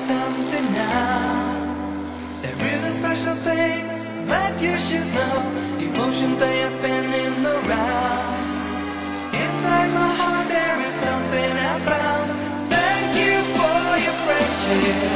something now. There is a special thing that you should know. Emotion they are spinning around. Inside my heart there is something I found. Thank you for your friendship.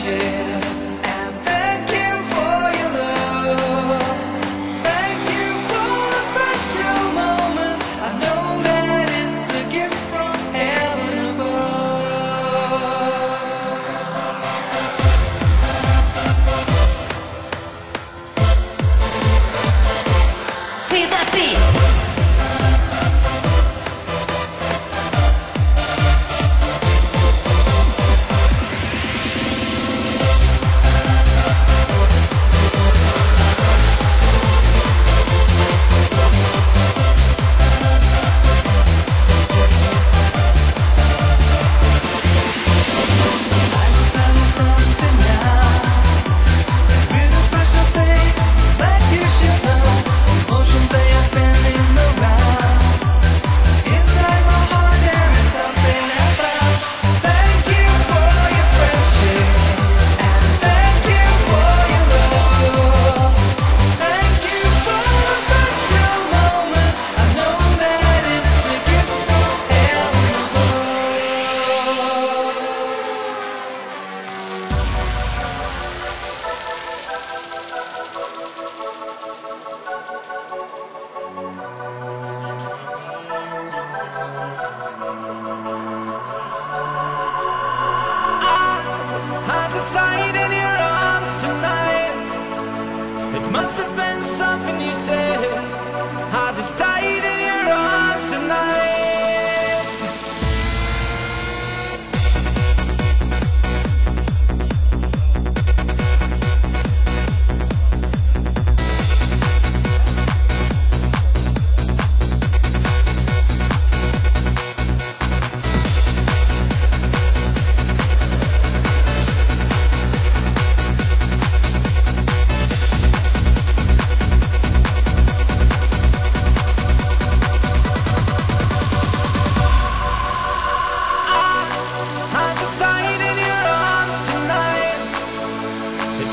cheira.